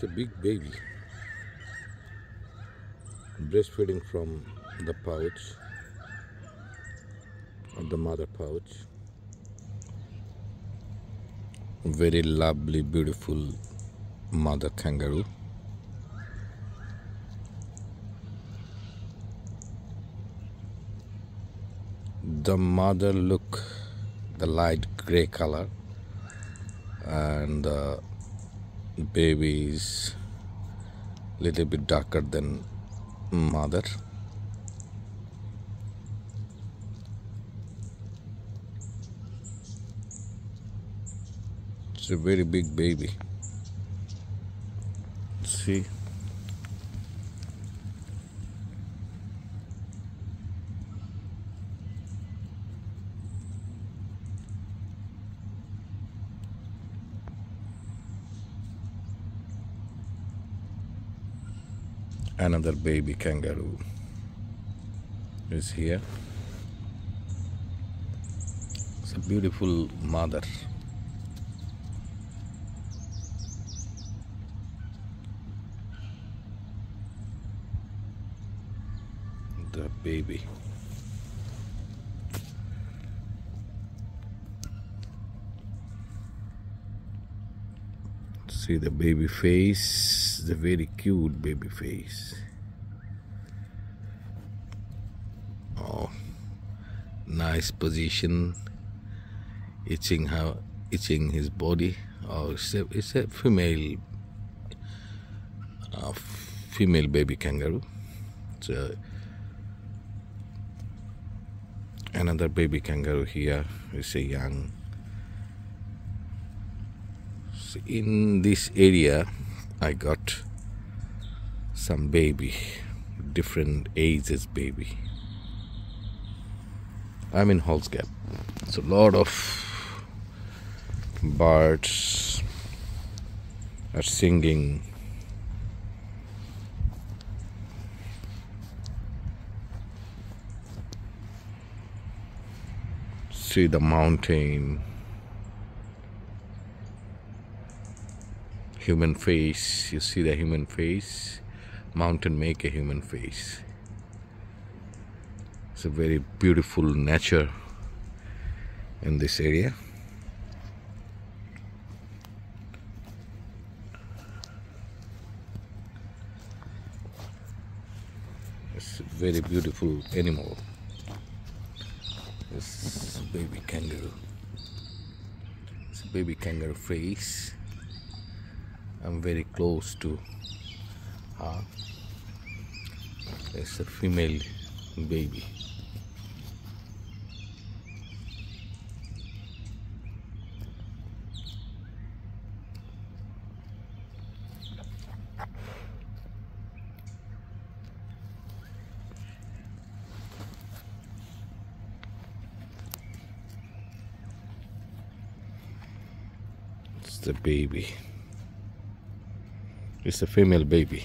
A big baby. Breastfeeding from the pouch of the mother pouch. Very lovely, beautiful mother kangaroo. The mother look the light gray color and uh, baby is little bit darker than mother. It's a very big baby. See another baby kangaroo is here. It's a beautiful mother. The baby see the baby face the very cute baby face. Oh nice position itching how itching his body. Oh it's a, it's a female uh, female baby kangaroo. It's a, another baby kangaroo here is a young in this area i got some baby different ages baby. I'm in Halls Gap. So a lot of birds are singing. See the mountain human face you see the human face mountain make a human face. It's a very beautiful nature in this area. It's a very beautiful animal. This baby kangaroo. It's a baby kangaroo face I'm very close to her. It's a female baby. It's the baby. It's a female baby.